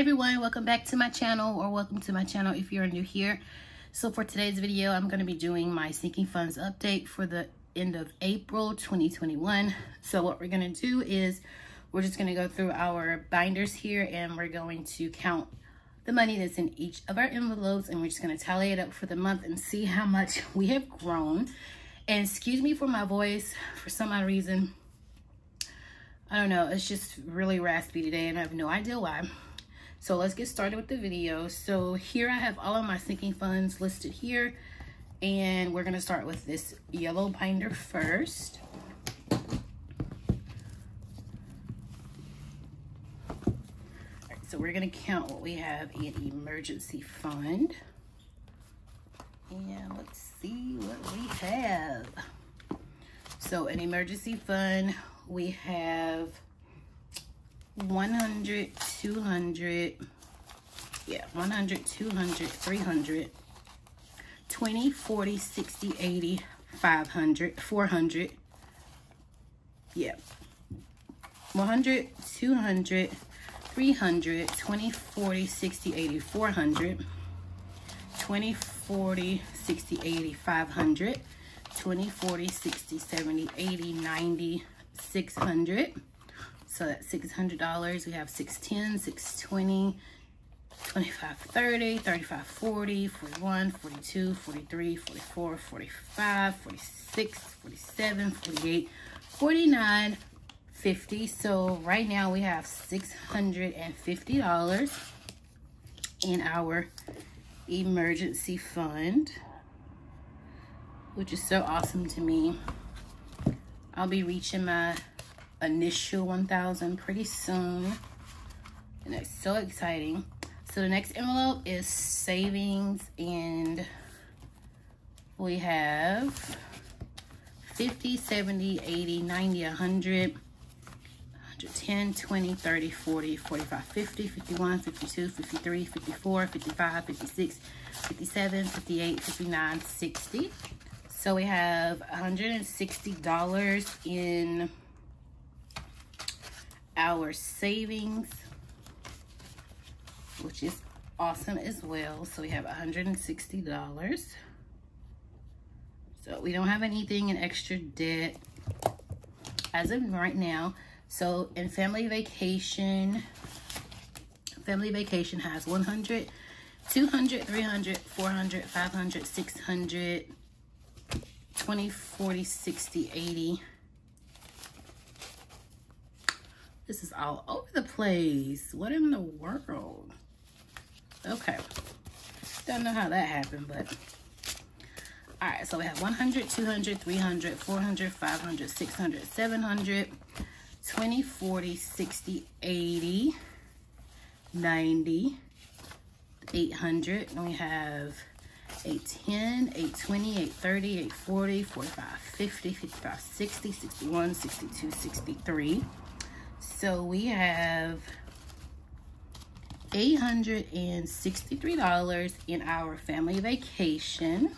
everyone, welcome back to my channel or welcome to my channel if you're new here. So for today's video, I'm going to be doing my sinking funds update for the end of April 2021. So what we're going to do is we're just going to go through our binders here and we're going to count the money that's in each of our envelopes and we're just going to tally it up for the month and see how much we have grown. And excuse me for my voice, for some odd reason, I don't know, it's just really raspy today and I have no idea why. So let's get started with the video. So here I have all of my sinking funds listed here. And we're gonna start with this yellow binder first. so we're gonna count what we have in emergency fund. And let's see what we have. So in emergency fund, we have 100, 200, yeah, 100, 200, 300, 20, 40, 60, 80, 500, 400, yeah, 100, 200, 300, 20, 40, 60, 80, 400, 20, 40, 60, 80, 500, 20, 40, 60, 70, 80, 90, 600, so that's $600. We have 610, 620, 25, 30, 35, 40, 41, 42, 43, 44, 45, 46, 47, 48, 49, 50. So right now we have $650 in our emergency fund, which is so awesome to me. I'll be reaching my initial 1000 pretty soon. And it's so exciting. So the next envelope is savings and we have 50, 70, 80, 90, 100, 110, 20, 30, 40, 45, 50, 51, 52, 53, 54, 55, 56, 57, 58, 59, 60. So we have $160 in our savings, which is awesome as well. So we have $160. So we don't have anything in extra debt as of right now. So in family vacation, family vacation has 100, 200, 300, 400, 500, 600, 20, 40, 60, 80, This is all over the place. What in the world? Okay. Don't know how that happened, but... All right, so we have 100, 200, 300, 400, 500, 600, 700, 20, 40, 60, 80, 90, 800. And we have 810, 820, 830, 840, 45, 50, 55, 60, 61, 62, 63. So we have $863 in our family vacation.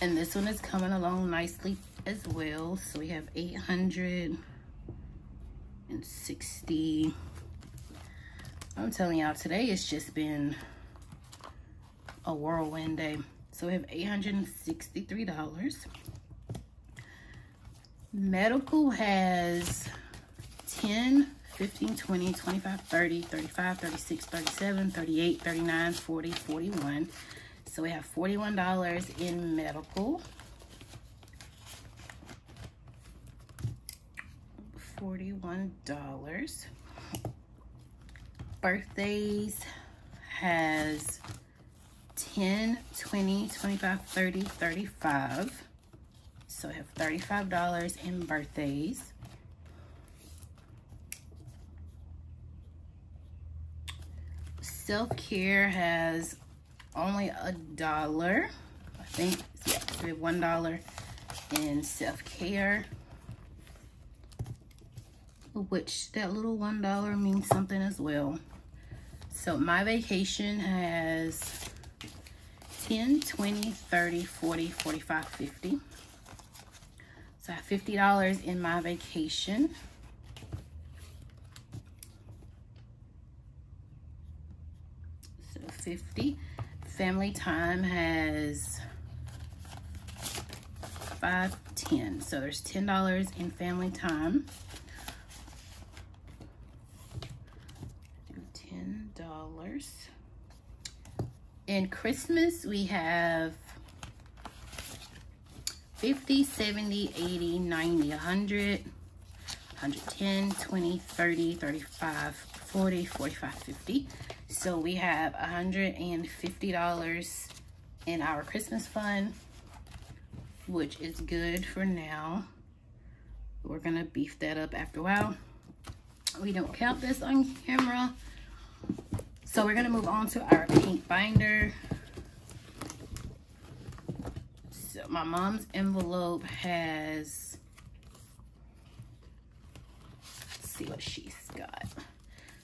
And this one is coming along nicely as well. So we have 860. I'm telling y'all, today it's just been a whirlwind day. So we have $863. Medical has 10, 15, 20, 25, 30, 35, 36, 37, 38, 39, 40, 41. So we have $41 in medical. $41. Birthdays has 10, 20, 25, 30, 35. So I have $35 in birthdays. Self-care has only a dollar. I think, yeah, one dollar in self-care. Which that little one dollar means something as well. So my vacation has 10, 20, 30, 40, 45, 50. So I have $50 in my vacation. 50 Family Time has 510 so there's $10 in Family Time. $10. In Christmas, we have 50, 70, 80, 90, 100, 110, 20, 30, 35, 40, 45, 50. So we have $150 in our Christmas fund, which is good for now. We're gonna beef that up after a while. We don't count this on camera. So we're gonna move on to our pink binder. So my mom's envelope has, let's see what she's got.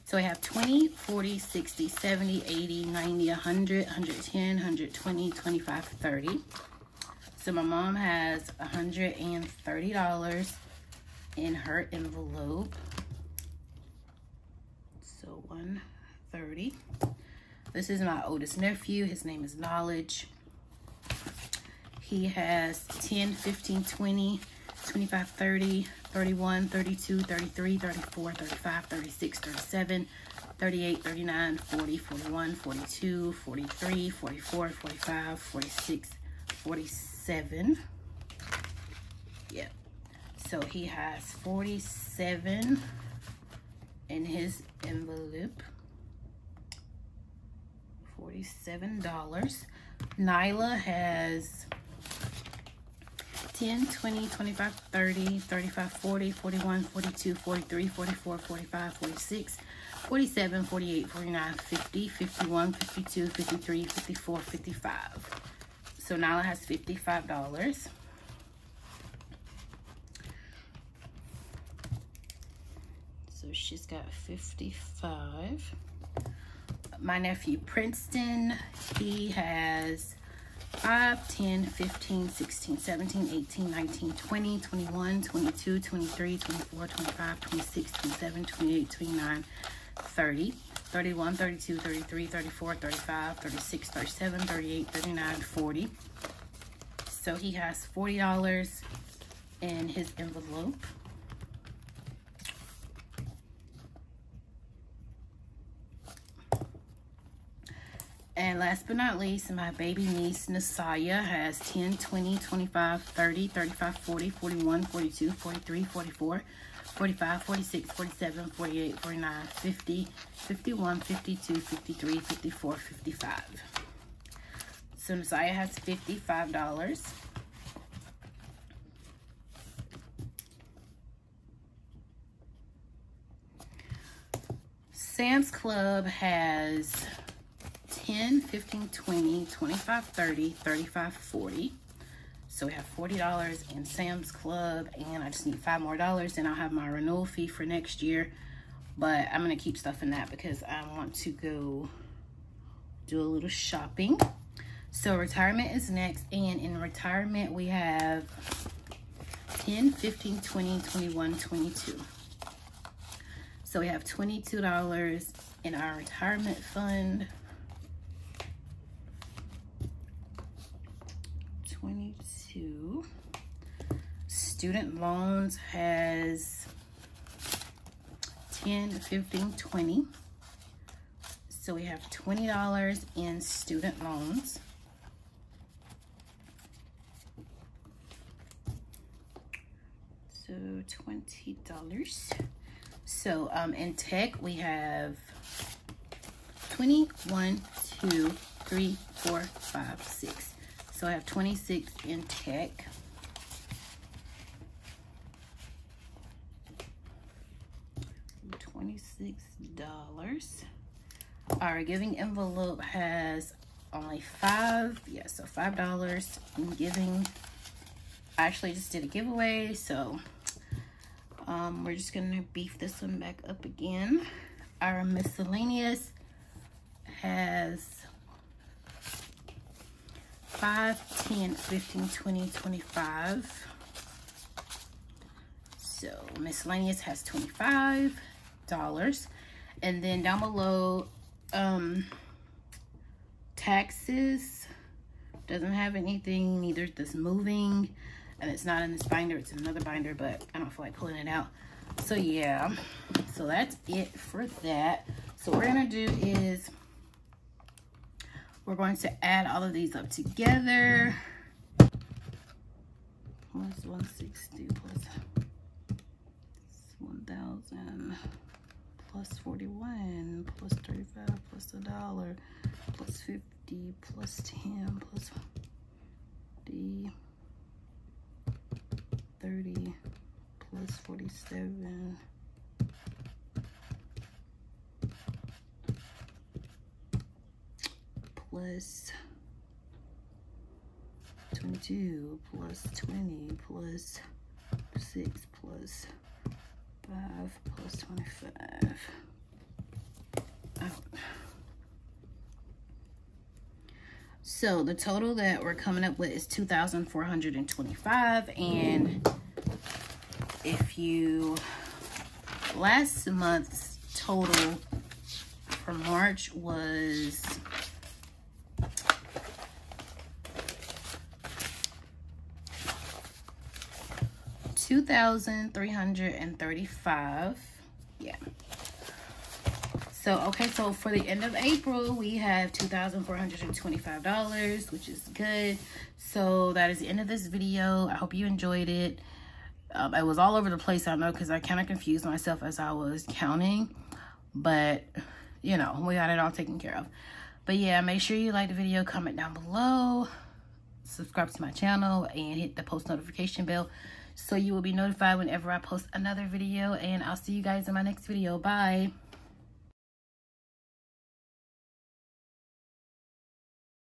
So I have 20, 40, 60, 70, 80, 90, 100, 110, 120, 25, 30. So my mom has $130 in her envelope. So 130. This is my oldest nephew. His name is Knowledge. He has 10, 15, 20, 25, 30, 31, 32, 33, 34, 35, 36, 37, 38, 39, 40, 41, 42, 43, 44, 45, 46, 47. Yeah. So he has 47 in his envelope. $47. Nyla has 10, 20, 25, 30, 35, 40, 41, 42, 43, 44, 45, 46, 47, 48, 49, 50, 51, 52, 53, 54, 55. So Nala has $55. So she's got 55. My nephew Princeton, he has 5, 10, 15, 16, 17, 18, 19, 20, 21, 22, 23, 24, 25, 26, 27, 28, 29, 30, 31, 32, 33, 34, 35, 36, 37, 38, 39, 40. So he has $40 in his envelope. And last but not least, my baby niece, Nasaya, has 10, 20, 25, 30, 35, 40, 41, 42, 43, 44, 45, 46, 47, 48, 49, 50, 51, 52, 53, 54, 55. So Nasaya has $55. Sam's Club has 10, 15, 20, 25, 30, 35, 40. So we have $40 in Sam's Club and I just need five more dollars and I'll have my renewal fee for next year. But I'm gonna keep stuff in that because I want to go do a little shopping. So retirement is next and in retirement we have 10, 15, 20, 21, 22. So we have $22 in our retirement fund. 22. Student loans has 10, 15, 20. So we have $20 in student loans. So $20. So um, in tech, we have 21, 2, 3, 4, 5, 6. So I have 26 in tech. $26. Our giving envelope has only five. Yeah, so $5 in giving. I actually just did a giveaway, so um, we're just gonna beef this one back up again. Our miscellaneous has 5, 10, 15, 20, 25. So miscellaneous has $25. And then down below, um, taxes. Doesn't have anything, neither this moving. And it's not in this binder, it's in another binder, but I don't feel like pulling it out. So yeah, so that's it for that. So what we're gonna do is we're going to add all of these up together. Plus 160 plus 1,000 plus 41 plus 35 plus a dollar plus 50 plus 10 plus D 30 plus 47 plus 22 plus 20 plus 6 plus 5 plus 25. So the total that we're coming up with is 2,425 and if you last month's total for March was two thousand three hundred and thirty-five. Yeah. So, okay, so for the end of April, we have $2,425, which is good. So that is the end of this video. I hope you enjoyed it. Um, I was all over the place, I know, because I kind of confused myself as I was counting. But, you know, we got it all taken care of. But yeah, make sure you like the video, comment down below, subscribe to my channel, and hit the post notification bell so you will be notified whenever I post another video. And I'll see you guys in my next video. Bye.